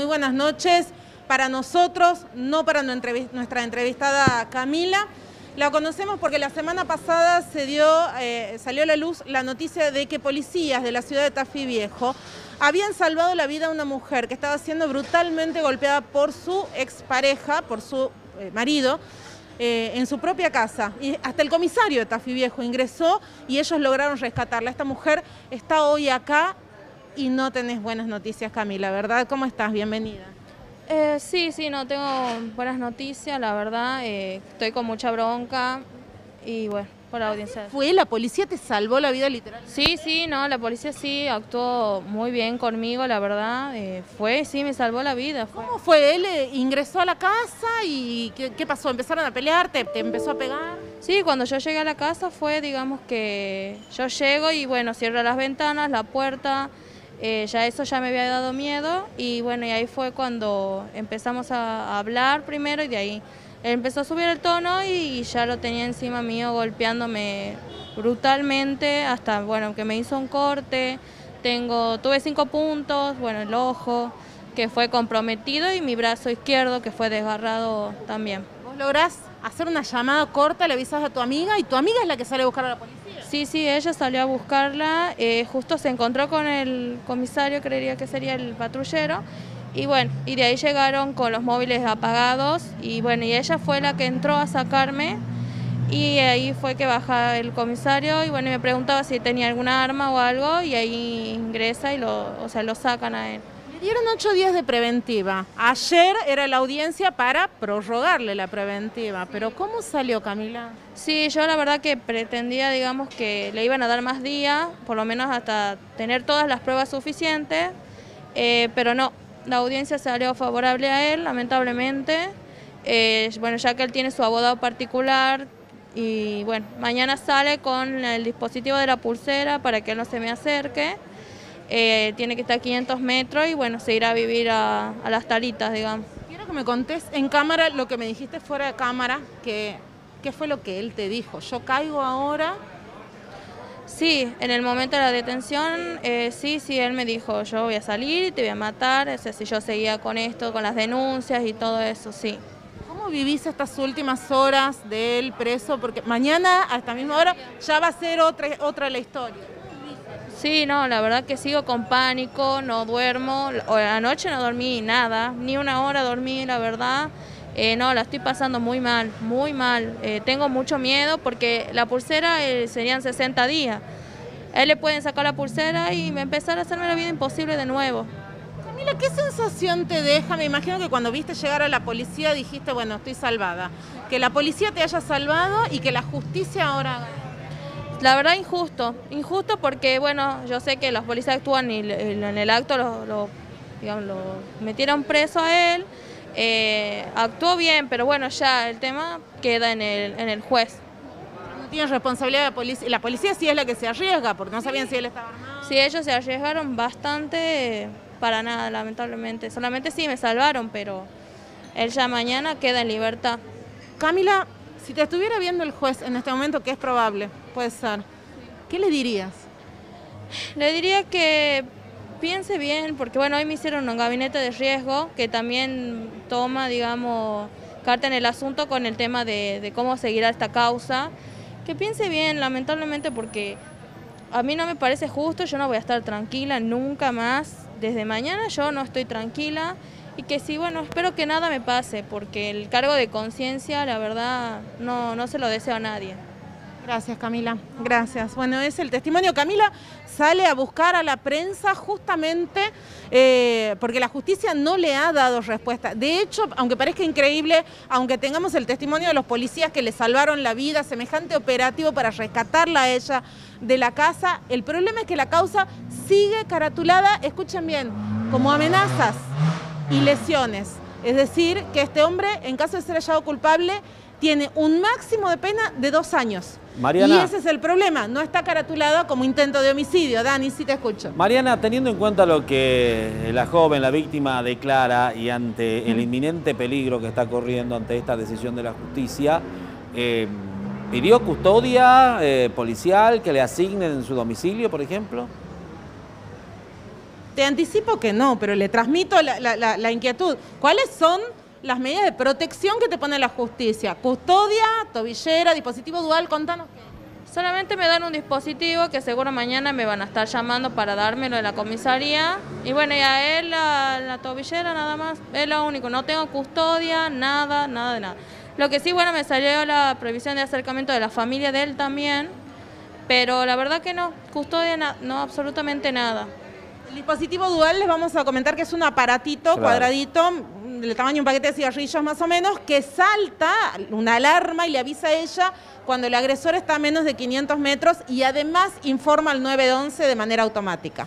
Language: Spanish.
Muy buenas noches para nosotros, no para nuestra entrevistada Camila. La conocemos porque la semana pasada se dio, eh, salió a la luz la noticia de que policías de la ciudad de Tafí Viejo habían salvado la vida a una mujer que estaba siendo brutalmente golpeada por su expareja, por su eh, marido, eh, en su propia casa. Y hasta el comisario de Tafí Viejo ingresó y ellos lograron rescatarla. Esta mujer está hoy acá y no tenés buenas noticias, Camila, ¿verdad? ¿Cómo estás? Bienvenida. Eh, sí, sí, no tengo buenas noticias, la verdad. Eh, estoy con mucha bronca y bueno, por la audiencia. ¿Fue la policía te salvó la vida literal? Sí, sí, no, la policía sí actuó muy bien conmigo, la verdad. Eh, fue, sí, me salvó la vida. ¿Cómo fue? ¿Él ingresó a la casa y qué, pasó? ¿Empezaron a pelear? ¿Te, ¿Te empezó a pegar? Sí, cuando yo llegué a la casa fue, digamos que yo llego y bueno, cierro las ventanas, la puerta. Eh, ya eso ya me había dado miedo y bueno, y ahí fue cuando empezamos a hablar primero y de ahí empezó a subir el tono y ya lo tenía encima mío golpeándome brutalmente hasta, bueno, que me hizo un corte, tengo, tuve cinco puntos, bueno, el ojo que fue comprometido y mi brazo izquierdo que fue desgarrado también. ¿Vos lográs hacer una llamada corta, le avisas a tu amiga y tu amiga es la que sale a buscar a la policía? Sí, sí, ella salió a buscarla, eh, justo se encontró con el comisario, creería que sería el patrullero, y bueno, y de ahí llegaron con los móviles apagados, y bueno, y ella fue la que entró a sacarme, y ahí fue que baja el comisario, y bueno, me preguntaba si tenía alguna arma o algo, y ahí ingresa y lo, o sea, lo sacan a él. Dieron ocho días de preventiva. Ayer era la audiencia para prorrogarle la preventiva. Pero ¿cómo salió Camila? Sí, yo la verdad que pretendía, digamos, que le iban a dar más días, por lo menos hasta tener todas las pruebas suficientes, eh, pero no, la audiencia salió favorable a él, lamentablemente. Eh, bueno, ya que él tiene su abogado particular y bueno, mañana sale con el dispositivo de la pulsera para que él no se me acerque. Eh, tiene que estar a 500 metros y bueno, se irá a vivir a, las talitas, digamos. Quiero que me contés en cámara lo que me dijiste fuera de cámara, que qué fue lo que él te dijo. Yo caigo ahora. Sí, en el momento de la detención, eh, sí, sí, él me dijo, yo voy a salir, te voy a matar, o sea, si yo seguía con esto, con las denuncias y todo eso, sí. ¿Cómo vivís estas últimas horas del preso? Porque mañana, a esta misma hora, ya va a ser otra, otra la historia. Sí, no, la verdad que sigo con pánico, no duermo, anoche no dormí nada, ni una hora dormí, la verdad. Eh, no, la estoy pasando muy mal, muy mal. Eh, tengo mucho miedo porque la pulsera eh, serían 60 días. él le pueden sacar la pulsera y empezar a hacerme la vida imposible de nuevo. Camila, ¿qué sensación te deja? Me imagino que cuando viste llegar a la policía dijiste, bueno, estoy salvada. Que la policía te haya salvado y que la justicia ahora la verdad injusto, injusto porque bueno, yo sé que los policías actúan y en el acto lo, metieron preso a él, eh, actuó bien, pero bueno, ya el tema queda en el, en el juez. No tiene responsabilidad la policía, la policía sí es la que se arriesga, porque no sabían si él estaba armado. Sí, ellos se arriesgaron bastante, para nada, lamentablemente. Solamente sí me salvaron, pero él ya mañana queda en libertad. Camila, si te estuviera viendo el juez en este momento, que es probable, puede ser, ¿qué le dirías? Le diría que piense bien, porque bueno, hoy me hicieron un gabinete de riesgo que también toma, digamos, carta en el asunto con el tema de, de cómo seguirá esta causa. Que piense bien, lamentablemente, porque a mí no me parece justo, yo no voy a estar tranquila nunca más. Desde mañana yo no estoy tranquila y que sí, bueno, espero que nada me pase, porque el cargo de conciencia, la verdad, no, no se lo deseo a nadie. Gracias, Camila. Gracias. Bueno, es el testimonio. Camila sale a buscar a la prensa justamente eh, porque la justicia no le ha dado respuesta. De hecho, aunque parezca increíble, aunque tengamos el testimonio de los policías que le salvaron la vida, semejante operativo para rescatarla a ella de la casa, el problema es que la causa sigue caratulada, escuchen bien, como amenazas y lesiones. Es decir, que este hombre, en caso de ser hallado culpable, tiene un máximo de pena de dos años. Mariana, y ese es el problema, no está caratulado como intento de homicidio. Dani, sí te escucho. Mariana, teniendo en cuenta lo que la joven, la víctima, declara y ante el inminente peligro que está corriendo ante esta decisión de la justicia, eh, ¿pidió custodia eh, policial que le asignen en su domicilio, por ejemplo? Te anticipo que no, pero le transmito la, inquietud. ¿Cuáles son las medidas de protección que te pone la justicia? Custodia, tobillera, dispositivo dual, contanos Solamente me dan un dispositivo que seguro mañana me van a estar llamando para dármelo de la comisaría. Y bueno, y a él la, la, tobillera nada más, es lo único. No tengo custodia, nada, nada de nada. Lo que sí, bueno, me salió la previsión de acercamiento de la familia de él también. Pero la verdad que no, custodia no, absolutamente nada. El dispositivo dual les vamos a comentar que es un aparatito cuadradito, del tamaño de un paquete de cigarrillos más o menos, que salta una alarma y le avisa a ella cuando el agresor está a menos de 500 metros y además informa al 911 de manera automática.